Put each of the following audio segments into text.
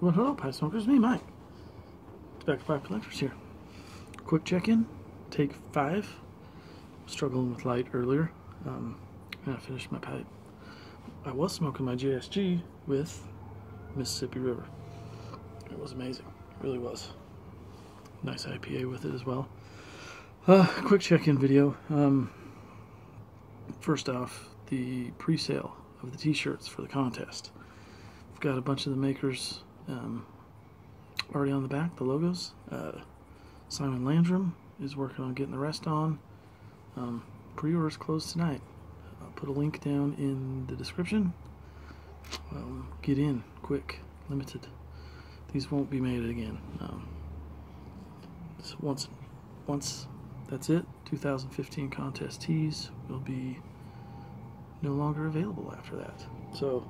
Well, hello, pipe smokers. Me, Mike. Tobacco Pipe Collectors here. Quick check-in. Take five. Struggling with light earlier. Um, and I finished my pipe. I was smoking my JSG with Mississippi River. It was amazing. It really was. Nice IPA with it as well. Uh, quick check-in video. Um, first off, the pre-sale of the t-shirts for the contest. I've got a bunch of the makers um, already on the back, the logos. Uh, Simon Landrum is working on getting the rest on. Um, pre-orders closed tonight. I'll put a link down in the description. Um, get in quick, limited. These won't be made again. Um, so once, once that's it. 2015 contest tees will be no longer available after that. So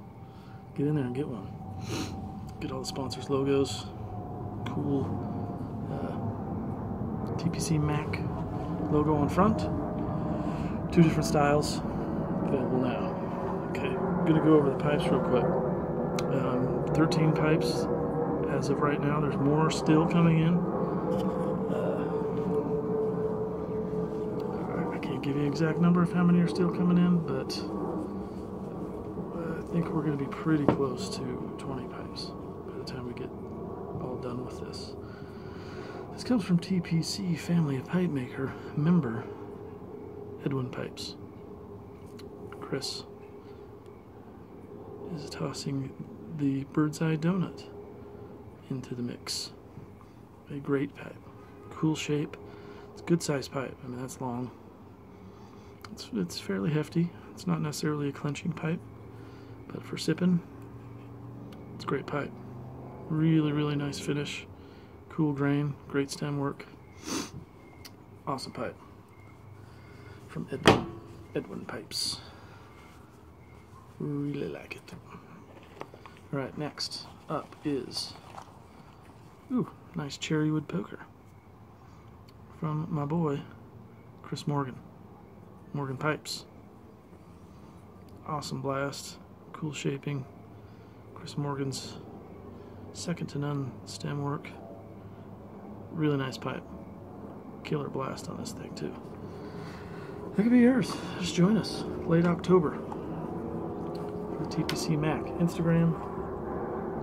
get in there and get one. Get all the sponsors' logos. Cool uh, TPC Mac logo on front. Two different styles available now. Okay, I'm gonna go over the pipes real quick. Um, 13 pipes as of right now. There's more still coming in. Uh, I can't give you an exact number of how many are still coming in, but I think we're going to be pretty close to 20 pipes time we get all done with this. This comes from TPC Family of Pipe Maker member Edwin Pipes. Chris is tossing the bird's eye donut into the mix. A great pipe. Cool shape. It's a good sized pipe. I mean, that's long. It's, it's fairly hefty. It's not necessarily a clenching pipe, but for sipping, it's a great pipe. Really, really nice finish. Cool grain. Great stem work. Awesome pipe. From Edwin, Edwin Pipes. Really like it. Alright, next up is Ooh, nice cherry wood poker from my boy Chris Morgan. Morgan Pipes. Awesome blast, cool shaping. Chris Morgan's second to none stem work. Really nice pipe. Killer blast on this thing too. That could be yours. Just join us. Late October. For the TPC Mac. Instagram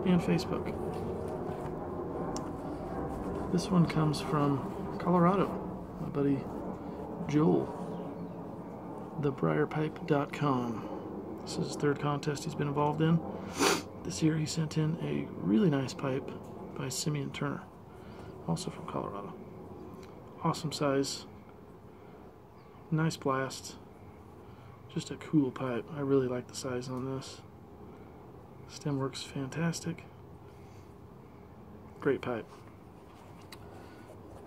and Facebook. This one comes from Colorado. My buddy Joel. TheBriarPipe.com. This is his third contest he's been involved in. This year he sent in a really nice pipe by Simeon Turner, also from Colorado. Awesome size, nice blast, just a cool pipe. I really like the size on this. Stem works fantastic. Great pipe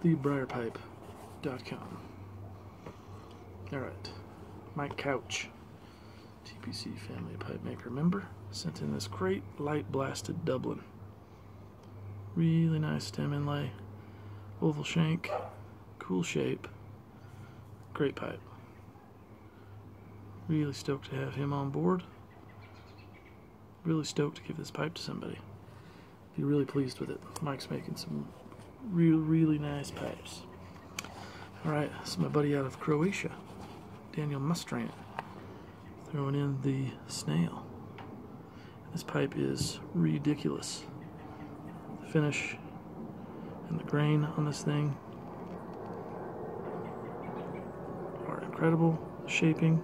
thebriarpipe.com. Alright, my Couch, TPC Family Pipe Maker member, sent in this great light blasted Dublin. Really nice stem inlay, oval shank, cool shape, great pipe. Really stoked to have him on board. Really stoked to give this pipe to somebody. Be really pleased with it. Mike's making some real, really nice pipes. All right, this is my buddy out of Croatia, Daniel Mustrant, throwing in the snail. This pipe is ridiculous. The finish and the grain on this thing are incredible. Shaping,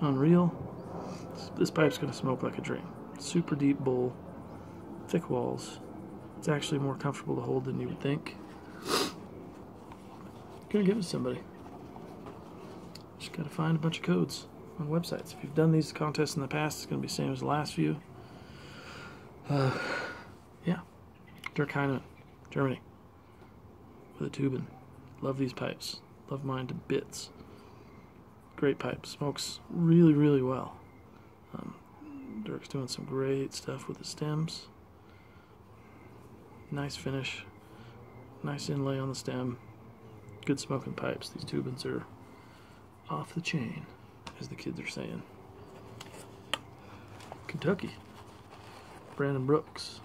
unreal. This pipe's gonna smoke like a dream. Super deep bowl, thick walls, it's actually more comfortable to hold than you would think. Gonna give it to somebody. Just gotta find a bunch of codes on websites. If you've done these contests in the past, it's gonna be the same as the last few. Uh, yeah, Dirk Heinemann, Germany, with a tubing. Love these pipes. Love mine to bits. Great pipe. Smokes really, really well. Um, Dirk's doing some great stuff with the stems. Nice finish. Nice inlay on the stem. Good smoking pipes. These tubings are off the chain, as the kids are saying. Kentucky. Brandon Brooks.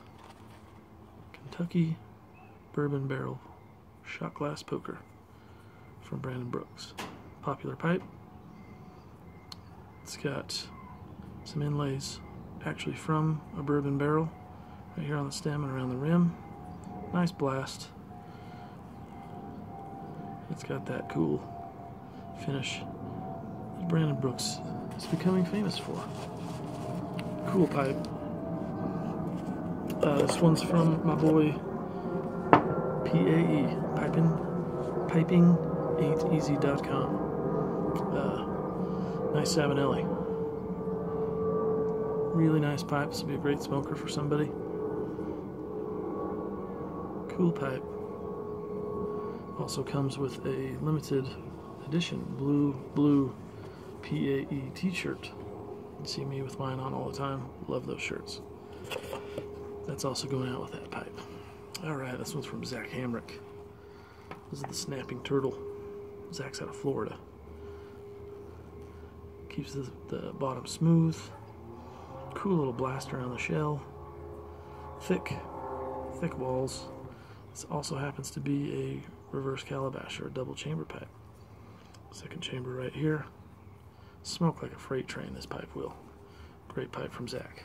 Kentucky Bourbon Barrel Shot Glass Poker from Brandon Brooks. Popular pipe. It's got some inlays actually from a bourbon barrel right here on the stem and around the rim. Nice blast. It's got that cool finish that Brandon Brooks is becoming famous for. Cool pipe. Uh, this one's from my boy PAE, piping, piping8easy.com. Uh, nice Savinelli. Really nice pipe. This would be a great smoker for somebody. Cool pipe. Also comes with a limited edition blue blue PAE t-shirt. See me with mine on all the time. Love those shirts. That's also going out with that pipe. Alright, this one's from Zach Hamrick. This is the snapping turtle. Zach's out of Florida. Keeps the, the bottom smooth. Cool little blaster around the shell. Thick, thick walls. This also happens to be a reverse calabash or a double chamber pipe. Second chamber right here. Smoke like a freight train, this pipe will. Great pipe from Zach.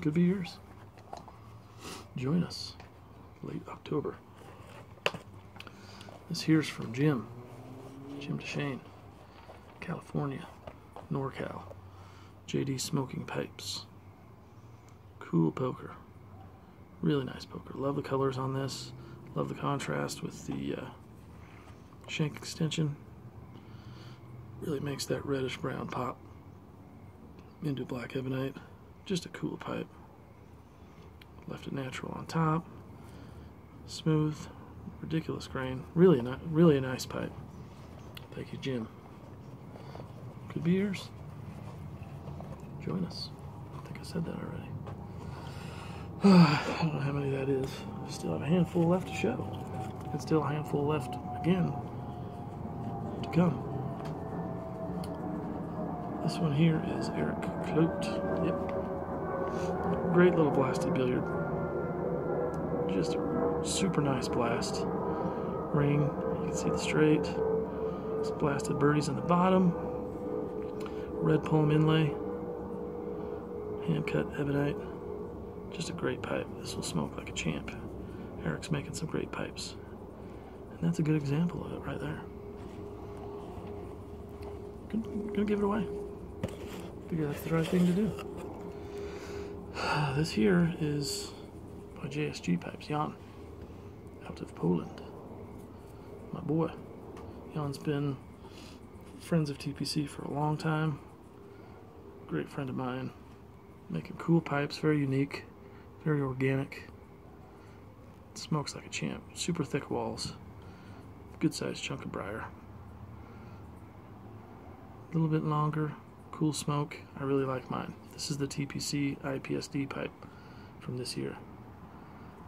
Could be yours. Join us late October. This here's from Jim. Jim DeShane, California, NorCal. JD Smoking Pipes. Cool poker. Really nice poker. Love the colors on this. Love the contrast with the uh, shank extension. Really makes that reddish brown pop into black ebonite. Just a cool pipe. Left it natural on top. Smooth, ridiculous grain. Really, not really a nice pipe. Thank you, Jim. Could be yours. Join us. I think I said that already. I don't know how many that is. I Still have a handful left to show. And still a handful left again come. This one here is Eric Clote. Yep. Great little blasted billiard. Just a super nice blast. Ring, you can see the straight. Some blasted birdies on the bottom. Red palm inlay. Hand cut ebonite. Just a great pipe. This will smoke like a champ. Eric's making some great pipes. And that's a good example of it right there. Gonna, gonna give it away. Figure that's the right thing to do. This here is by JSG Pipes, Jan, out of Poland. My boy. Jan's been friends of TPC for a long time. Great friend of mine. Making cool pipes, very unique, very organic. Smokes like a champ. Super thick walls. Good sized chunk of briar. A little bit longer, cool smoke. I really like mine. This is the TPC IPSD pipe from this year.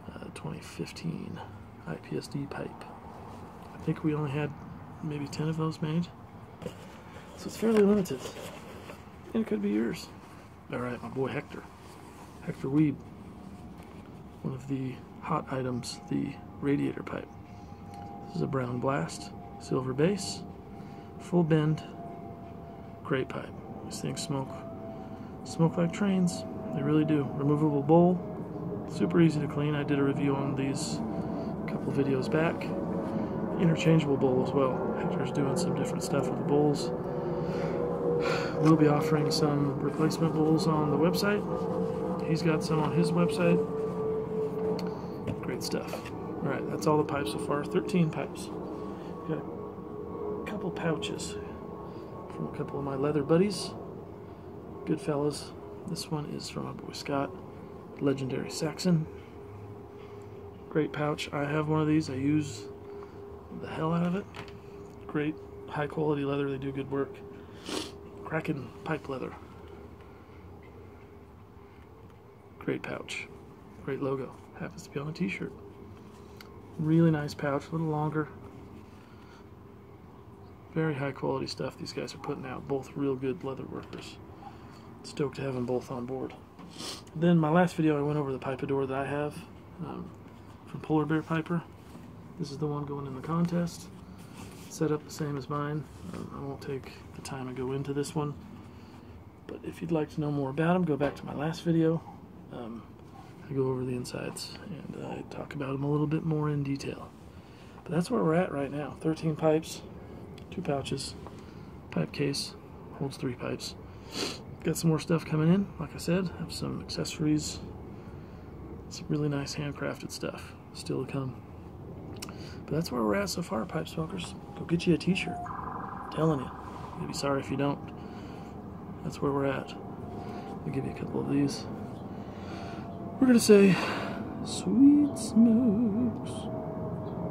Uh, 2015 IPSD pipe. I think we only had maybe 10 of those made. So it's fairly limited. And it could be yours. Alright, my boy Hector. Hector Weeb. One of the hot items, the radiator pipe. This is a brown blast, silver base, full bend, great pipe. These things smoke smoke like trains. They really do. Removable bowl, super easy to clean. I did a review on these a couple videos back. Interchangeable bowl as well. Hector's doing some different stuff with the bowls. We'll be offering some replacement bowls on the website. He's got some on his website. Great stuff. All right, that's all the pipes so far. 13 pipes. Got a couple pouches from a couple of my leather buddies. Good fellas. This one is from my boy Scott, legendary Saxon. Great pouch. I have one of these. I use the hell out of it. Great high quality leather. They do good work. Kraken pipe leather. Great pouch. Great logo. Happens to be on a t-shirt. Really nice pouch, a little longer. Very high quality stuff these guys are putting out. Both real good leather workers. Stoked to have them both on board. Then my last video, I went over the Pipador that I have um, from Polar Bear Piper. This is the one going in the contest. Set up the same as mine. Um, I won't take the time to go into this one. But if you'd like to know more about them, go back to my last video. Um, I go over the insides and I talk about them a little bit more in detail. But that's where we're at right now. 13 pipes, two pouches, pipe case, holds three pipes. Got some more stuff coming in, like I said. Have some accessories, some really nice handcrafted stuff still to come. But that's where we're at so far, pipe smokers. Go get you a t-shirt. telling you. You'll be sorry if you don't. That's where we're at. I'll give you a couple of these. We're gonna say, sweet smokes.